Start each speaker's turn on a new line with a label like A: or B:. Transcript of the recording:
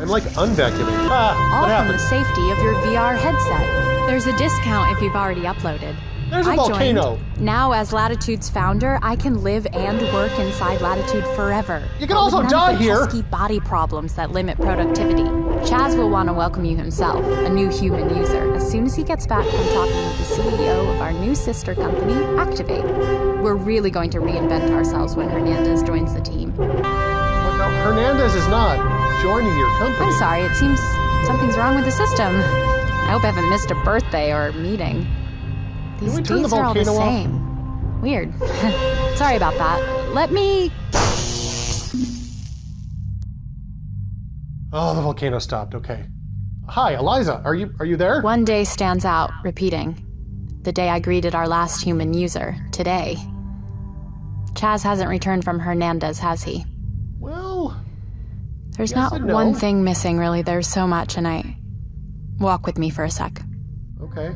A: I'm like unvacuuming. Ah,
B: All from the safety of your VR headset.
C: There's a discount if you've already uploaded.
A: There's a
B: I
A: volcano.
B: joined. Now, as Latitude's founder, I can live and work inside Latitude forever.
A: You can also die here.
B: pesky body problems that limit productivity. Chaz will want to welcome you himself, a new human user, as soon as he gets back from talking with the CEO of our new sister company, Activate. We're really going to reinvent ourselves when Hernandez joins the team.
A: Hernandez is not joining your company.
B: I'm sorry, it seems something's wrong with the system. I hope I haven't missed a birthday or a meeting. These
A: we turn the
B: are all the
A: volcano off?
B: same. Weird. sorry about that. Let me.
A: Oh, the volcano stopped. Okay. Hi, Eliza. Are you are you there?
B: One day stands out, repeating. The day I greeted our last human user, today. Chaz hasn't returned from Hernandez, has he? There's
A: Yes
B: not
A: no.
B: one thing missing, really. There's so much, and I. Walk with me for a sec.
A: okay.